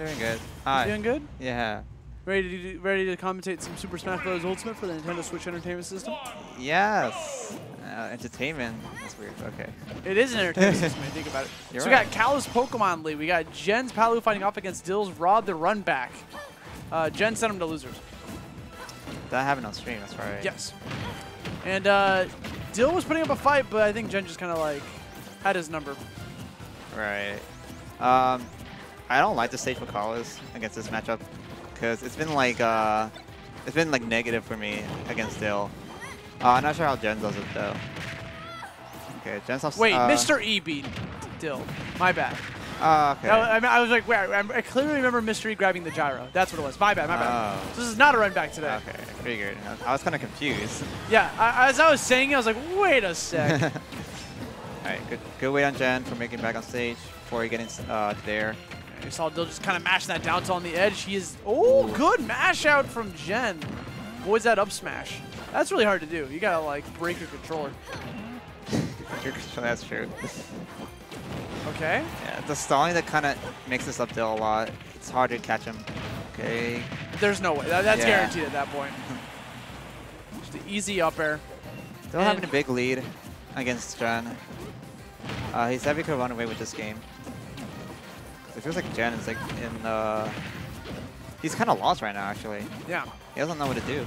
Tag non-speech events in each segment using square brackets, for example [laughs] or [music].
doing good. Hi. Doing good? Yeah. Ready to do, ready to commentate some Super Smash Bros. Ultimate for the Nintendo Switch Entertainment System? Yes. Uh, entertainment. That's weird. Okay. It is an entertainment [laughs] system when you think about it. You're so we got Kalos Pokemon League. We got Gen's Palu fighting off against Dill's Rob the Run Back. Uh, Gen sent him to losers. That happened on stream. That's right. Yes. And uh, Dill was putting up a fight, but I think Gen just kind of like had his number. Right. Um, I don't like the stage for against this matchup because it's been like uh, it's been like negative for me against Dill. Uh, I'm not sure how Gen does it though. Okay, Gen's off. Wait, uh, Mr. E beat Dill. My bad. Oh, okay. That I, mean, I was like, wait, I, I clearly remember Mr. E grabbing the gyro. That's what it was. My bad, my bad. Oh. So this is not a run back today. Okay, I figured. I was kind of confused. Yeah, I, as I was saying it, I was like, wait a sec. [laughs] All right, good, good way on Gen for making back on stage before he getting uh, there. You saw Dill just kind of mashing that down to on the edge. He is, oh, good mash out from Gen. Avoids that up smash. That's really hard to do. You gotta like break your controller. [laughs] That's true. Okay. Yeah, the stalling that kind of makes this up Dill a lot. It's hard to catch him. Okay. There's no way. That, that's Yeah. guaranteed at that point. [laughs] Just an easy up air. Still having a big lead against Gen. Uh, he's happy could run away with this game. It feels like Gen is like in uh He's kind of lost right now, actually. Yeah. He doesn't know what to do.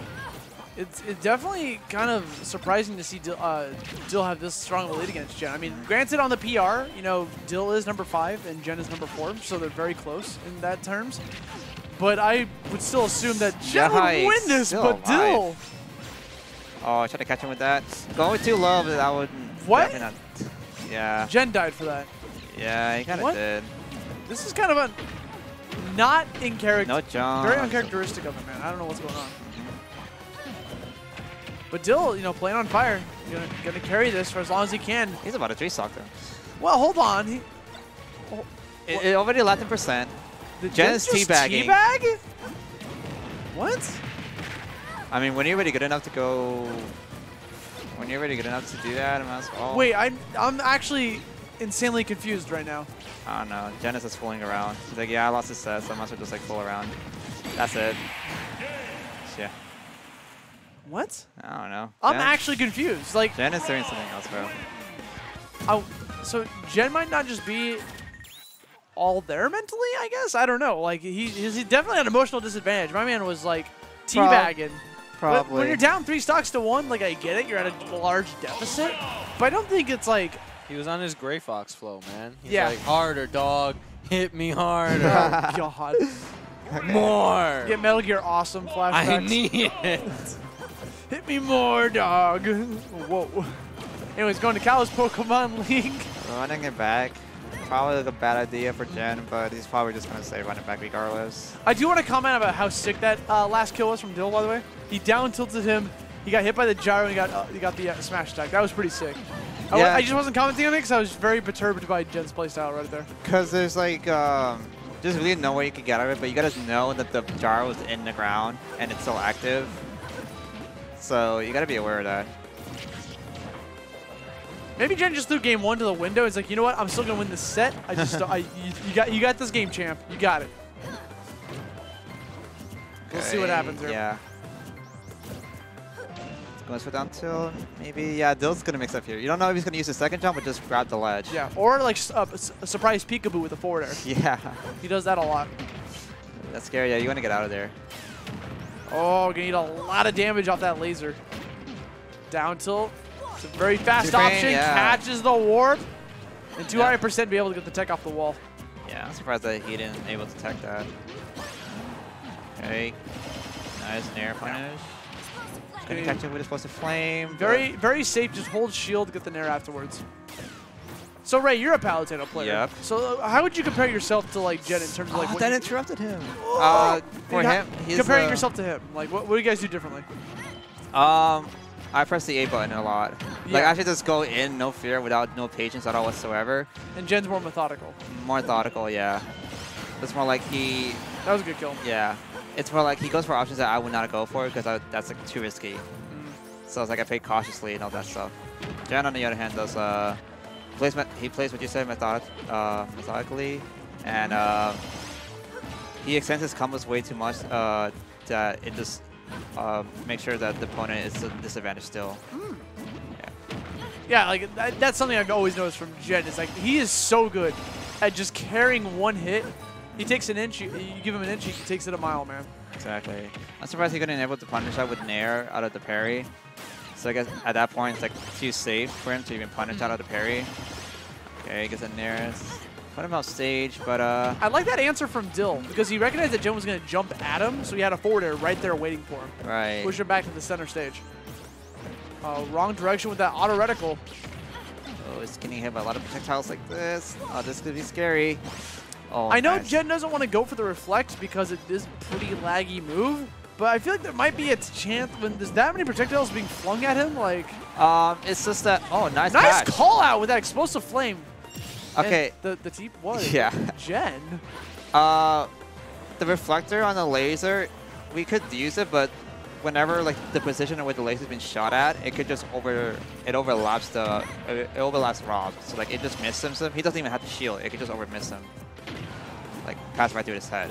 It's, it's definitely kind of surprising to see Dill, uh, Dill have this strong of a lead against Gen. I mean, granted on the PR, you know, Dill is number five and Gen is number four, so they're very close in that terms. But I would still assume that Gen would win this, but alive. Dill. Oh, I tried to catch him with that. Going too low, but that would. What? Yeah. Gen died for that. Yeah, he kind of did. This is kind of a not in character. No jump. Very uncharacteristic of him, man. I don't know what's going on. But Dill, you know, playing on fire, gonna, gonna carry this for as long as he can. He's about to three stock though. Well, hold on. He, It, it already 11 percent. the Gen's just teabagging. Teabag? What? I mean, when you're already good enough to go, when you're already good enough to do that, I might as well. Wait, I'm I'm actually insanely confused right now. I don't know. Gen is just fooling around. She's like, yeah, I lost the set, so I might as well just like fool around. That's it. Yeah. What? I don't know. I'm Gen, actually confused. Like, Gen is doing something else, bro. Oh, so Gen might not just be all there mentally. I guess I don't know. Like he he's definitely had an emotional disadvantage. My man was like teabagging. But Probably. when you're down three stocks to one, like I get it, you're at a large deficit. But I don't think it's like He was on his Gray Fox flow, man. He's Yeah. like, harder, dog. Hit me harder. [laughs] oh god. More. Get Metal Gear Awesome flashbacks. I need it. [laughs] Hit me more, dog. Whoa. Anyways, going to Kalos Pokemon [laughs] League. Running it back. Probably like a bad idea for Gen, but he's probably just gonna say run it back regardless. I do want to comment about how sick that uh, last kill was from Dill, by the way. He down tilted him. He got hit by the gyro and he got uh, he got the uh, smash attack. That was pretty sick. I, Yeah. I just wasn't commenting on it because I was very perturbed by Gen's playstyle right there. Cause there's like um, there's really no way you could get out of it, but you gotta know that the jar was in the ground and it's still active. So you gotta be aware of that. Maybe Gen just threw game one to the window. It's like, you know what? I'm still gonna win this set. I just, [laughs] I, you, you got, you got this game, champ. You got it. We'll see what happens here. Yeah. Going for down tilt, maybe. Yeah, Dill's gonna mix up here. You don't know if he's gonna use his second jump but just grab the ledge. Yeah, or like uh, a surprise peekaboo with a forward air. [laughs] Yeah. He does that a lot. That's scary. Yeah, you want to get out of there. Oh, gonna need a lot of damage off that laser. Down tilt. It's a very fast Two option. yeah. Catches the warp. And 200% be able to get the tech off the wall. Yeah, I'm surprised that he didn't able to tech that. Okay. Nice nair punish. Gonna catch him with explosive flame. Very, very safe. Just hold shield, get the nair afterwards. So Ray, you're a Palutena player. Yep. So uh, how would you compare yourself to like Gen in terms of like oh, what that interrupted him. Uh, for Dude, him, he's comparing uh, yourself to him, like what, what do you guys do differently? Um, I press the A button a lot. Like I should just go in, no fear, without no patience at all whatsoever. And Gen's more methodical. More methodical, yeah. It's more like he, That was a good kill. yeah. It's more like he goes for options that I would not go for because that's like too risky. Mm. So it's like I play cautiously and all that stuff. Gen, on the other hand, does uh, plays he plays what you said method uh, methodically, and uh, he extends his combos way too much uh, that it just uh, makes sure that the opponent is a disadvantage still. Yeah, like that's something I've always noticed from Gen. Is like he is so good at just carrying one hit. He takes an inch, you, you give him an inch, he takes it a mile, man. Exactly. I'm surprised he couldn't enable the punish that with Nair out of the parry. So I guess at that point it's like too safe for him to even punish out of the parry. Okay, he gets a Nair. Put him off stage, but uh, I like that answer from Dill because he recognized that Jim was going to jump at him, so he had a forward air right there waiting for him. right. Push him back to the center stage. Uh, wrong direction with that auto reticle. Oh, it's getting hit by a lot of projectiles like this. Oh, this could be scary. Oh, I know nice. Gen doesn't want to go for the reflect because it is a pretty laggy move, but I feel like there might be a chance when there's that many projectiles being flung at him. Like, Um, it's just that. Oh, nice. nice call out with that explosive flame. And Okay. the the teep was [laughs] Yeah. Gen. Uh, the reflector on the laser, we could use it, but whenever like the position where the laser's been shot at, it could just over it overlaps the it overlaps Rob. So like it just misses him. He doesn't even have to shield. It could just over miss him. Like pass right through his head.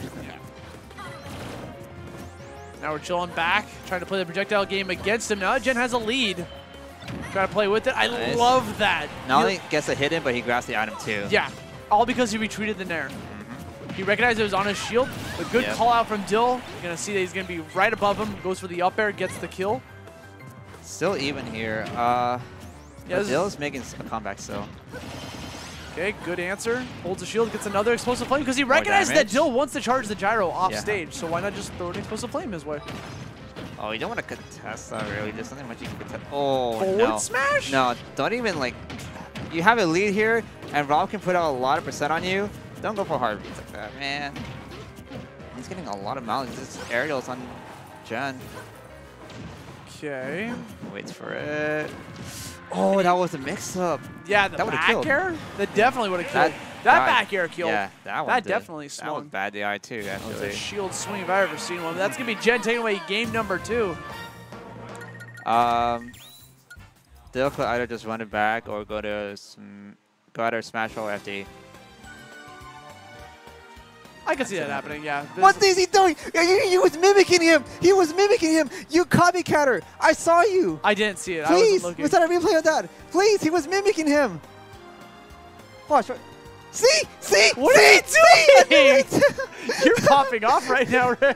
Now we're chilling back, trying to play the projectile game against him. Now Gen has a lead. Trying to play with it. I Nice. love that. Not He- only gets a hit in, but he grabs the item too. Yeah, all because he retreated the Nair. He recognized it was on his shield. A good Yep. call out from Dill. You're going to see that he's going to be right above him. Goes for the up air, gets the kill. Still even here. Uh, Yeah, yeah, this is- Dill's making a comeback still. Okay, good answer. Holds the shield, gets another explosive flame because he recognizes that. Dill wants to charge the gyro off Yeah. stage. So why not just throw an explosive flame his way? Oh, you don't want to contest that really. There's nothing much you can contest. Oh, Forward no. smash? No, don't even like. You have a lead here, and Rob can put out a lot of percent on you. Don't go for hard beats like that, man. He's getting a lot of mileage. This aerials on Gen. Okay. Waits for it. Oh, that was a mix-up. Yeah, the That back killed. air? That definitely would have That killed. That, died. back air killed. Yeah, that one. That definitely That was swung. bad DI too, That was a shield swing if I ever seen one. That's going to be Gen taking away game number two. Um, Dill could either just run it back or go to sm go either smash or FD. I can see that happening, yeah. This- What is he doing? You, he was mimicking him. He was mimicking him. You copycatter. I saw you. I didn't see it. I Please, looking. was that a replay of that? Please, he was mimicking him. Watch. See? See? What see? are you doing? You're popping off right now, Ray.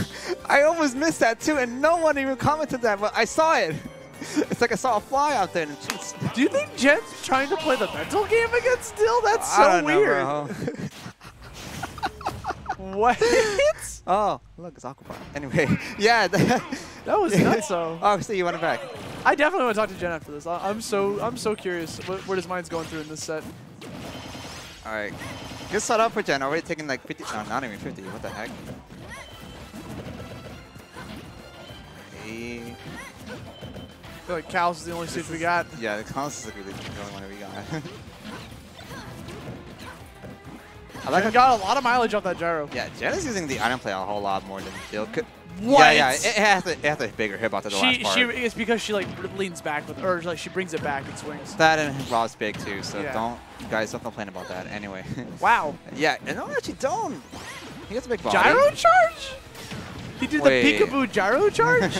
[laughs] I almost missed that too, and no one even commented that, but I saw it. [laughs] It's like I saw a fly out there. And Do you think Gen's trying to play the mental game against Dill? That's I so don't know, weird. bro. [laughs] what? [laughs] oh, look, it's Aquapod. Anyway, [laughs] yeah. that- That was [laughs] nuts. So oh, so you want it back? I definitely want to talk to Gen after this. I- I'm so I'm so curious what, what his mind's going through in this set. All right. Good setup for Gen. Already taking like 50. No, not even 50. What the heck? Hey. I feel like Kalos is the only stage we got. Yeah, the console is the only one we got. I like got a lot of mileage off that gyro. Yeah, Gen is using the item play a whole lot more than could. What? Yeah, yeah, it, has a, it has a bigger hitbox at the She last part. she it's because she like leans back with or like she brings it back and swings. that and Rob's big too, so Yeah. don't, guys don't complain about that anyway. [laughs] Wow. yeah, and no, actually don't. He has a big body. Gyro charge? He did Wait. the peekaboo gyro [laughs] charge?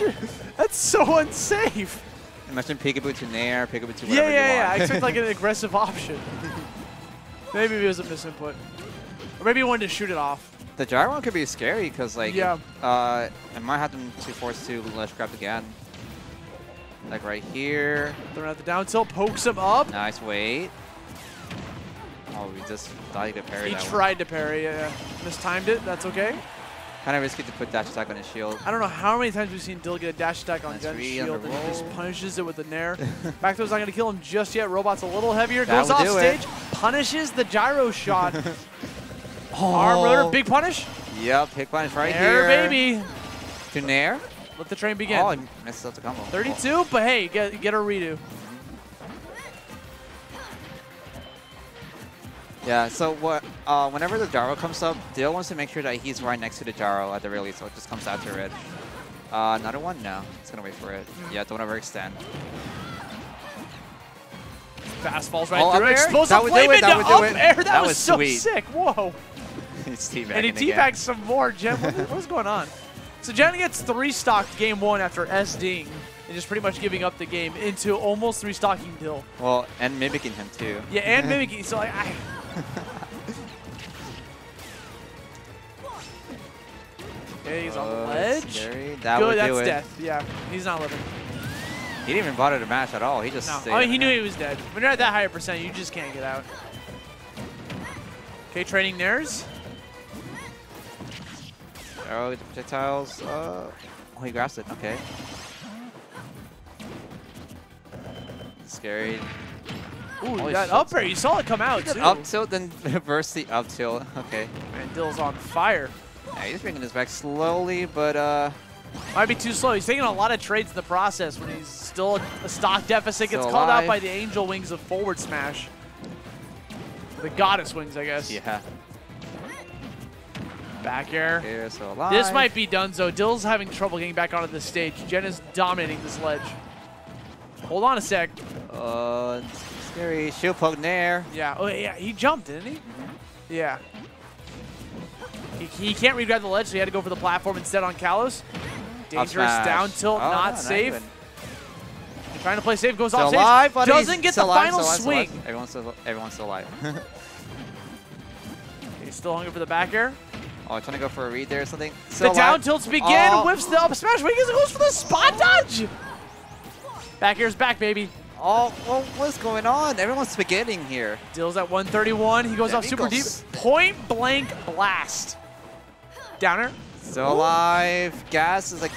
That's so unsafe. Imagine peekaboo to Nair, peekaboo to whatever Yeah, you yeah, yeah. I expect like an [laughs] aggressive option. maybe it was a misinput. Or maybe he wanted to shoot it off. the gyro one could be scary because like, Yeah. uh, it might have them to force to ledge grab again. Like right here. Throwing out the down tilt, pokes him up. Nice wait. Oh, we just thought he could parry He tried to parry, yeah, yeah. Mistimed it, that's okay. Kind of risky to put dash attack on his shield. I don't know how many times we've seen Dill get a dash attack on Gen's shield and he just punishes it with the Nair. Back throw's not going to kill him just yet. Robot's a little heavier. That Goes off do it. stage, punishes the gyro shot. [laughs] Arm rotor, big punish. Yep, big punish right Nair, here. baby. To Nair. Let the train begin. Oh, he missed up the combo. 32, but hey, get, get a redo. Yeah, so what? Uh, whenever the gyro comes up, Dill wants to make sure that he's right next to the gyro at the release, so it just comes after it. Uh, another one? No. It's gonna wait for it. Yeah, don't overextend. Fast falls right Oh, through? Explosive That would do flame into that would do up it. air. That, That was, was so sweet. sick. Whoa. [laughs] He's teabagging and he teabags some more. Gen, what what is going on? So Gen gets three stocked game one after SDing and just pretty much giving up the game into almost three stocking Dill. Well, and mimicking him too. Yeah, and mimicking. So like, I. [laughs] Okay, he's on oh, the Oh, ledge. That Good, that's death. Yeah, he's not living. He didn't even bother to match at all. He just No, I mean, he knew he was dead. When you're at that higher percent, you just can't get out. Okay, trading nairs. Arrow projectiles. Uh, oh, he grabs it. Okay. Scary. Ooh, that shit. up air. You saw it come out, too. Up tilt, then [laughs] reverse the up tilt. Okay. Man, Dill's on fire. Yeah, he's bringing this back slowly, but uh, Might be too slow. He's taking a lot of trades in the process when he's still a stock deficit. Gets called out by the angel wings of forward smash. The goddess wings, I guess. yeah. Back air. So alive. This might be done, Dunzo. Dill's having trouble getting back onto the stage. Gen is dominating this ledge. Hold on a sec. Uh, scary. Shield poke nair. Yeah. Oh, yeah. He jumped, didn't he? Yeah. He, he can't regrab the ledge, so he had to go for the platform instead on Kalos. Dangerous down tilt, Oh, not no, safe. even. Trying to play safe, goes Still off stage. alive. Doesn't get Still the alive, final still alive, still alive. swing. Everyone's still, everyone's still alive. [laughs] He's still hungry for the back air. Oh, trying to go for a read there or something. The Still down tilts begin, Oh. whips the up smash, Wiggins goes for the spot dodge. Back air's back, baby. Oh, well, what's going on? Everyone's spaghetting here. Dill's at 131. He goes There off super goes. deep. Point blank blast. Downer. Still alive. Gas is like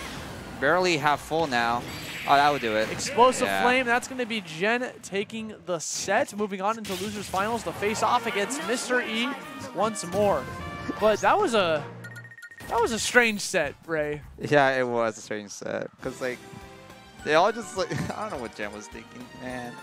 barely half full now. Oh, that would do it. Explosive Yeah. flame. That's going to be Gen taking the set. Moving on into losers finals to face off against Mr. E once more. But that was a that was a strange set, Ray. Yeah, it was a strange set. Because, like, they all just, like, [laughs] I don't know what Gen was thinking, man.